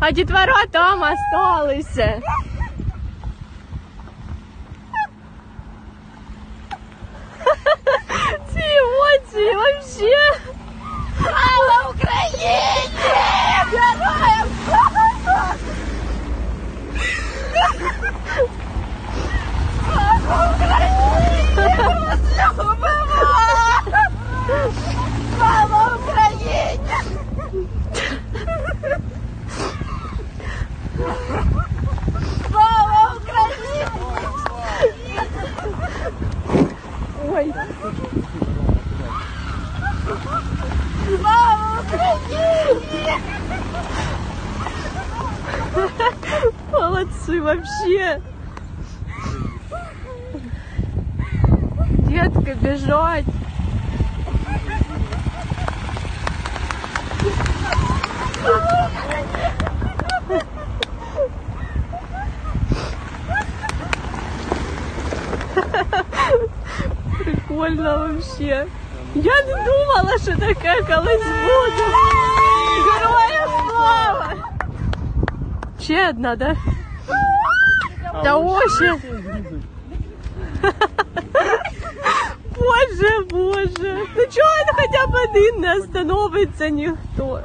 А дітвора там осталися. Ой. Україні! Молодцы вообще. Детка, бежать. Прикольно вообще. Я не думала, що таке колись буде. Героям слава! Ще одна, да? Та ось. Боже, боже. Ну чого він хоча б один не остановиться ніхто?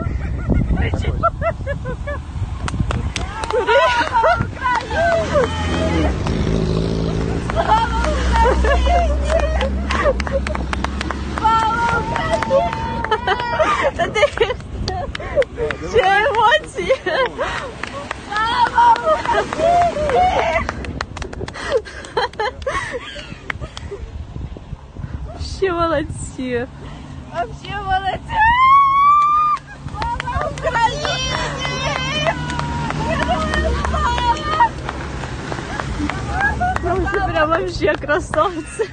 Та ти ще емоції. Слава Україні! Ще молодці. Вообще молодец! Слава Україні! Героям слава! Прям вообще красавці.